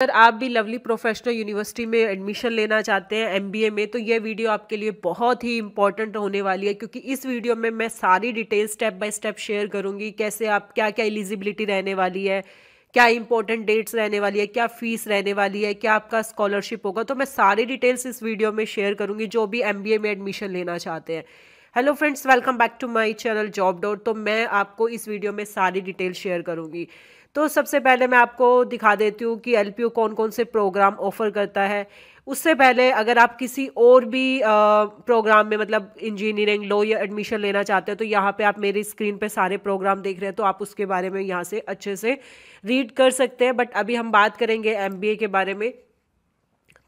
अगर आप भी लवली प्रोफेशनल यूनिवर्सिटी में एडमिशन लेना चाहते हैं एमबीए में तो ये वीडियो आपके लिए बहुत ही इंपॉर्टेंट होने वाली है, क्योंकि इस वीडियो में मैं सारी detail step by step share करूँगी, कैसे आप क्या क्या एलिजिबिलिटी रहने वाली है, क्या इंपॉर्टेंट डेट्स रहने वाली है, क्या फ़ीस रहने वाली है, क्या आपका स्कॉलरशिप होगा तो मैं सारी डिटेल्स इस वीडियो में शेयर करूँगी, जो भी एमबीए में एडमिशन लेना चाहते हैं। Hello friends welcome back to my channel job dot तो मैं आपको इस वीडियो में सारी डिटेल शेयर करूँगी। तो सबसे पहले मैं आपको दिखा देती हूँ कि एल कौन कौन से प्रोग्राम ऑफ़र करता है। उससे पहले अगर आप किसी और भी प्रोग्राम में मतलब इंजीनियरिंग लो या एडमिशन लेना चाहते हैं तो यहाँ पे आप मेरी स्क्रीन पे सारे प्रोग्राम देख रहे हैं तो आप उसके बारे में यहाँ से अच्छे से रीड कर सकते हैं। बट अभी हम बात करेंगे एमबीए के बारे में।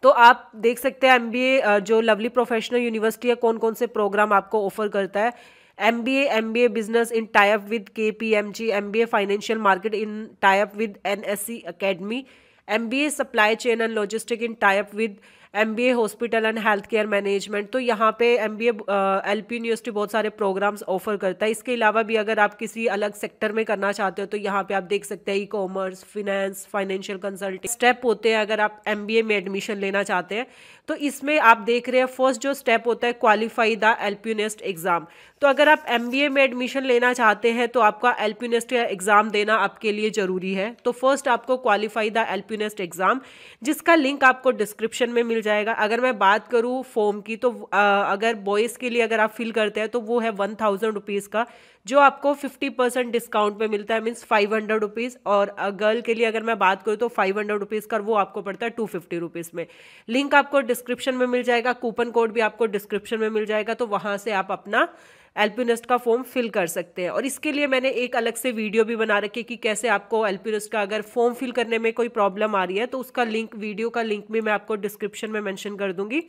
तो आप देख सकते हैं एमबीए जो लवली प्रोफेशनल यूनिवर्सिटी है कौन कौन से प्रोग्राम आपको ऑफ़र करता है। MBA, MBA Business in tie-up with KPMG, MBA Financial Market in tie-up with NSE Academy, MBA Supply Chain and Logistic in tie-up with M B A hospital and health care management तो यहाँ पे M B L P university बहुत सारे programmes offer करता है। इसके अलावा भी अगर आप किसी अलग सेक्टर में करना चाहते हो तो यहाँ पे आप देख सकते हैं e commerce finance financial consulting step होते हैं अगर आप एम बी ए में एडमिशन लेना चाहते हैं तो इसमें आप देख रहे हैं फ़र्स्ट जो स्टेप होता है qualify the L P LPUNEST exam तो अगर आप एम बी ए में एडमिशन लेना चाहते हैं तो आपका एल पी एल्प्यूनेस्ट एग्ज़ाम देना आपके लिए ज़रूरी है। तो फ़र्स्ट आपको qualify the L LPUNEST exam जिसका लिंक आपको डिस्क्रिप्शन में मिल जाएगा। अगर मैं बात करूँ फोम की तो आ, अगर बॉयज़ के लिए अगर आप फिल करते हैं तो वो है वन थाउज़ेंड रुपीज़ का जो आपको फिफ्टी परसेंट डिस्काउंट पे मिलता है मीन्स फाइव हंड्रेड रुपीज़ और गर्ल के लिए अगर मैं बात करूँ तो फाइव हंड्रेड रुपीज़ का वो आपको पड़ता है टू फिफ्टी रुपीज़ में। लिंक आपको डिस्क्रिप्शन में मिल जाएगा कूपन कोड भी आपको डिस्क्रिप्शन में मिल जाएगा तो वहाँ से आप अपना एल्पिनेस्ट का फॉर्म फिल कर सकते हैं। और इसके लिए मैंने एक अलग से वीडियो भी बना रखी कि कैसे आपको एल्पिनस्ट का अगर फॉर्म फिल करने में कोई प्रॉब्लम आ रही है तो उसका लिंक वीडियो का लिंक भी मैं आपको डिस्क्रिप्शन में मैंशन कर दूँगी।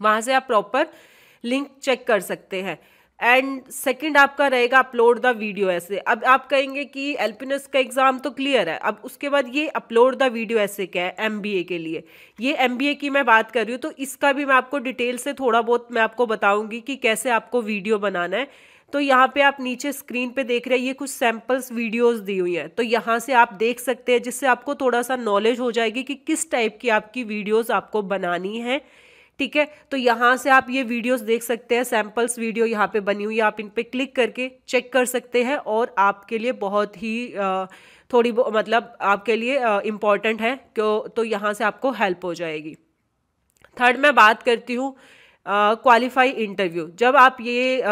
वहाँ से आप प्रॉपर लिंक चेक कर सकते हैं। एंड सेकंड आपका रहेगा अपलोड द वीडियो ऐसे अब आप कहेंगे कि एल्पिनस का एग्ज़ाम तो क्लियर है. अब उसके बाद ये अपलोड द वीडियो ऐसे क्या है? MBA के लिए. ये एमबीए की मैं बात कर रही हूँ तो इसका भी मैं आपको डिटेल से थोड़ा बहुत मैं आपको बताऊँगी कि कैसे आपको वीडियो बनाना है. तो यहाँ पे आप नीचे स्क्रीन पे देख रहे हैं, ये कुछ सैम्पल्स वीडियोस दी हुई हैं. तो यहाँ से आप देख सकते हैं, जिससे आपको थोड़ा सा नॉलेज हो जाएगी कि किस टाइप की आपकी वीडियोस आपको बनानी है. ठीक है? तो यहाँ से आप ये वीडियोस देख सकते हैं सैम्पल्स वीडियो यहाँ पे बनी हुई है, आप इन पे क्लिक करके चेक कर सकते हैं और आपके लिए बहुत ही थोड़ी मतलब आपके लिए इंपॉर्टेंट है, क्यों तो यहाँ से आपको हेल्प हो जाएगी। थर्ड मैं बात करती हूँ क्वालिफाई इंटरव्यू जब आप ये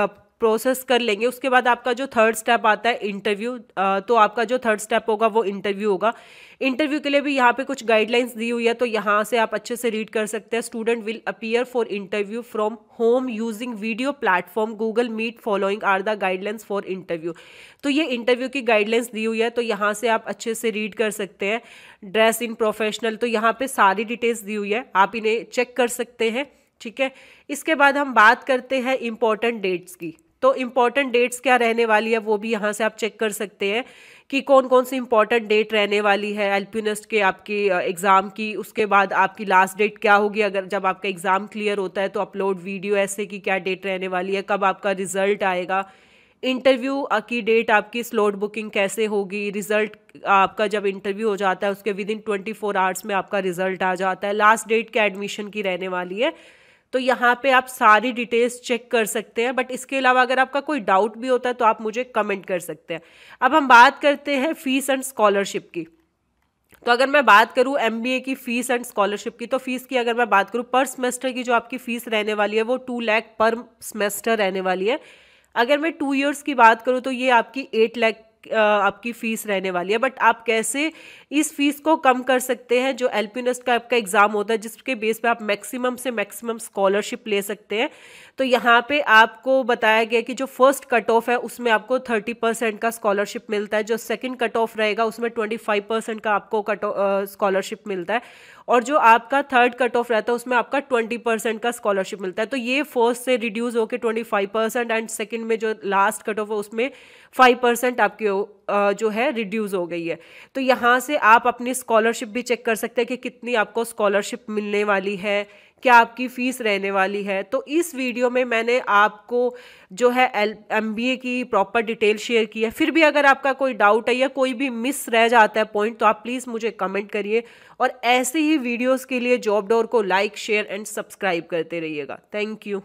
प्रोसेस कर लेंगे। उसके बाद आपका जो थर्ड स्टेप आता है इंटरव्यू तो आपका जो थर्ड स्टेप होगा वो इंटरव्यू होगा। इंटरव्यू के लिए भी यहाँ पे कुछ गाइडलाइंस दी हुई है तो यहाँ से आप अच्छे से रीड कर सकते हैं। Student will appear for interview from home using video platform Google Meet following are the guidelines for interview तो ये इंटरव्यू की गाइडलाइंस दी हुई है तो यहाँ से आप अच्छे से रीड कर सकते हैं। ड्रेस इन प्रोफेशनल तो यहाँ पे सारी डिटेल्स दी हुई है, आप इन्हें चेक कर सकते हैं, ठीक है? इसके बाद हम बात करते हैं इंपॉर्टेंट डेट्स की। तो इंपॉर्टेंट डेट्स क्या रहने वाली है वो भी यहाँ से आप चेक कर सकते हैं कि कौन कौन सी इंपॉर्टेंट डेट रहने वाली है एल्पिनिस्ट के आपकी एग्ज़ाम की, उसके बाद आपकी लास्ट डेट क्या होगी? अगर जब आपका एग्ज़ाम क्लियर होता है तो अपलोड वीडियो ऐसे की क्या डेट रहने वाली है, कब आपका रिज़ल्ट आएगा? इंटरव्यू की डेट आपकी स्लोट बुकिंग कैसे होगी? रिज़ल्ट आपका जब इंटरव्यू हो जाता है, उसके within twenty four hours में आपका रिज़ल्ट आ जाता है। लास्ट डेट क्या एडमिशन की रहने वाली है। तो यहाँ पे आप सारी डिटेल्स चेक कर सकते हैं बट इसके अलावा अगर आपका कोई डाउट भी होता है तो आप मुझे कमेंट कर सकते हैं। अब हम बात करते हैं फ़ीस एंड स्कॉलरशिप की। तो अगर मैं बात करूँ एम की फ़ीस एंड स्कॉलरशिप की तो फ़ीस की अगर मैं बात करूँ पर सेमेस्टर की जो आपकी फ़ीस रहने वाली है, वो टू लैख पर सेमेस्टर रहने वाली है। अगर मैं टू ईयर्स की बात करूँ तो ये आपकी एट लैख आपकी फ़ीस रहने वाली है। बट आप कैसे इस फ़ीस को कम कर सकते हैं, जो एल्पिनस्ट का आपका एग्ज़ाम होता है, जिसके बेस पे आप मैक्सिमम से मैक्सिमम स्कॉलरशिप ले सकते हैं। तो यहाँ पे आपको बताया गया कि जो फ़र्स्ट कट ऑफ़ है, उसमें आपको थर्टी परसेंट का स्कॉलरशिप मिलता है। जो सेकंड कट ऑफ़ रहेगा, उसमें ट्वेंटी फाइव परसेंट का आपको कट स्कॉलरशिप मिलता है। और जो आपका थर्ड कट ऑफ़ रहता है, उसमें आपका ट्वेंटी परसेंट का स्कॉलरशिप मिलता है। तो ये फ़र्स्ट से रिड्यूस होकर twenty five percent, and second में जो लास्ट कट ऑफ़ है, उसमें फाइव परसेंट आपकी जो है रिड्यूस हो गई है। तो यहाँ से आप अपनी स्कॉलरशिप भी चेक कर सकते हैं कि कितनी आपको स्कॉलरशिप मिलने वाली है, क्या आपकी फ़ीस रहने वाली है। तो इस वीडियो में मैंने आपको जो है एल एम की प्रॉपर डिटेल शेयर की है। फिर भी अगर आपका कोई डाउट है या कोई भी मिस रह जाता है पॉइंट तो आप प्लीज़ मुझे कमेंट करिए और ऐसे ही वीडियोज़ के लिए जॉब डोर को लाइक शेयर एंड सब्सक्राइब करते रहिएगा। Thank you